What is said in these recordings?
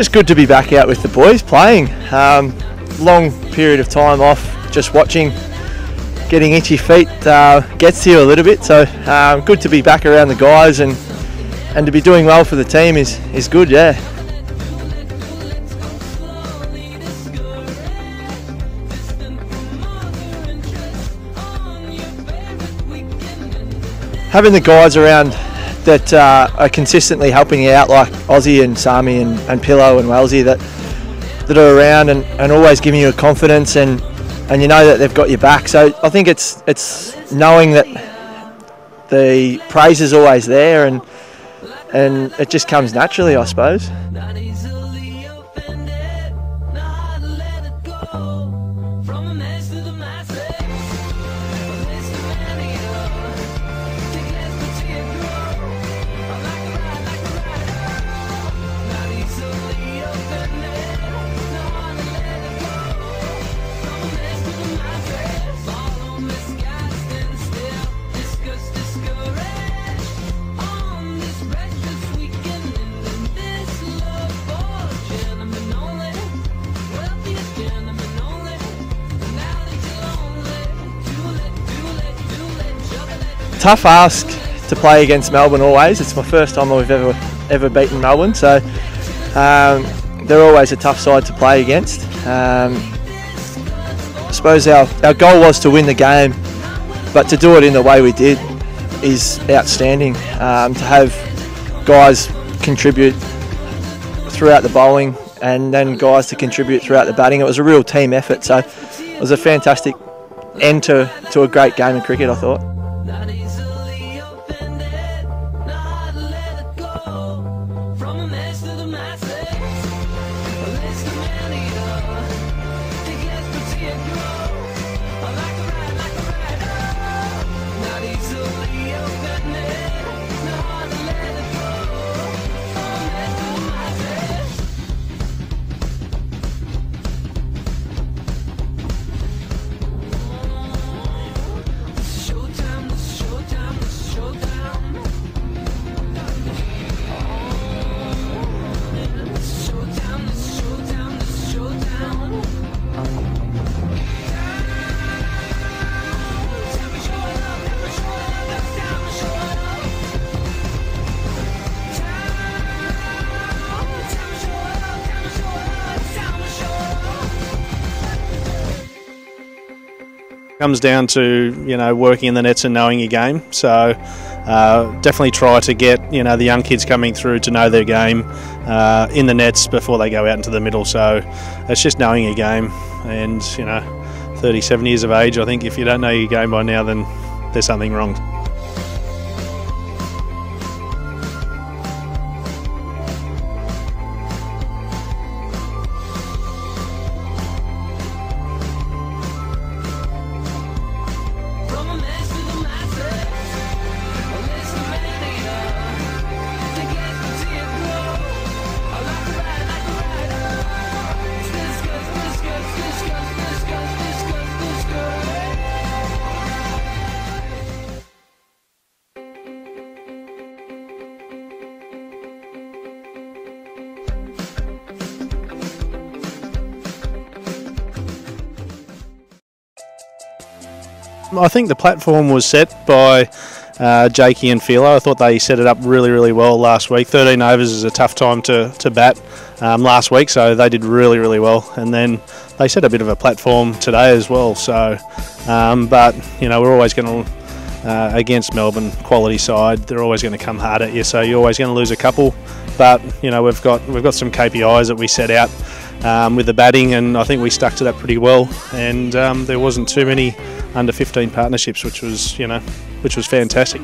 just good to be back out with the boys playing. Um, long period of time off, just watching, getting itchy feet uh, gets you a little bit. So um, good to be back around the guys and and to be doing well for the team is is good. Yeah. Having the guys around that uh, are consistently helping you out, like Aussie and Sami and, and Pillow and Wellesley, that that are around and, and always giving you a confidence and and you know that they've got your back. So I think it's it's knowing that the praise is always there and and it just comes naturally, I suppose. Tough ask to play against Melbourne always. It's my first time we've ever ever beaten Melbourne, so um, they're always a tough side to play against. Um, I suppose our, our goal was to win the game, but to do it in the way we did is outstanding. Um, to have guys contribute throughout the bowling and then guys to contribute throughout the batting. It was a real team effort, so it was a fantastic end to, to a great game of cricket, I thought. Comes down to you know working in the nets and knowing your game. So uh, definitely try to get you know the young kids coming through to know their game uh, in the nets before they go out into the middle. So it's just knowing your game, and you know, 37 years of age. I think if you don't know your game by now, then there's something wrong. I think the platform was set by uh, Jakey and Philo. I thought they set it up really, really well last week. 13 overs is a tough time to, to bat um, last week, so they did really, really well. And then they set a bit of a platform today as well. So, um, but you know, we're always going to uh, against Melbourne quality side. They're always going to come hard at you, so you're always going to lose a couple. But you know, we've got we've got some KPIs that we set out um, with the batting, and I think we stuck to that pretty well. And um, there wasn't too many under 15 partnerships, which was you know, which was fantastic.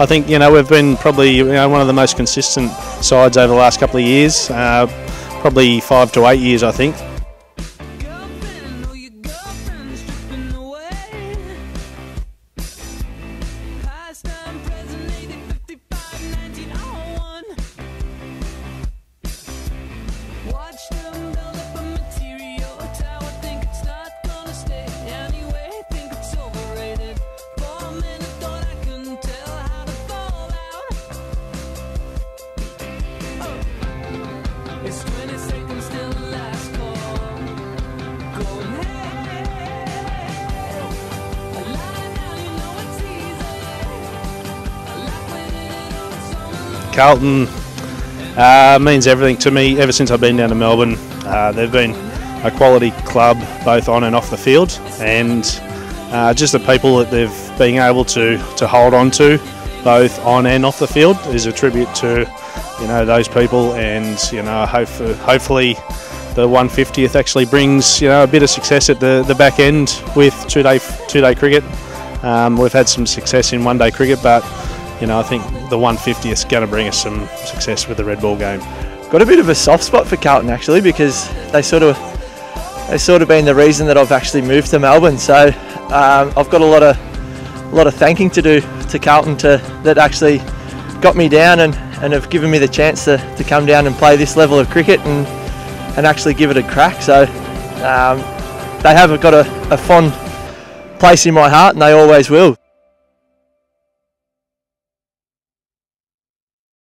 I think you know we've been probably you know one of the most consistent sides over the last couple of years, uh, probably five to eight years, I think. Carlton uh, means everything to me ever since I've been down to Melbourne. Uh, they've been a quality club both on and off the field, and uh, just the people that they've been able to to hold on to both on and off the field is a tribute to you know those people, and you know hope, hopefully the 150th actually brings you know a bit of success at the, the back end with two day two day cricket. Um, we've had some success in one day cricket, but you know I think the 150th is going to bring us some success with the red ball game. got a bit of a soft spot for Carlton actually because they sort of they sort of been the reason that I've actually moved to Melbourne. So um, I've got a lot of a lot of thanking to do to Carlton to that actually got me down and, and have given me the chance to, to come down and play this level of cricket and and actually give it a crack. So um, they have got a, a fond place in my heart and they always will.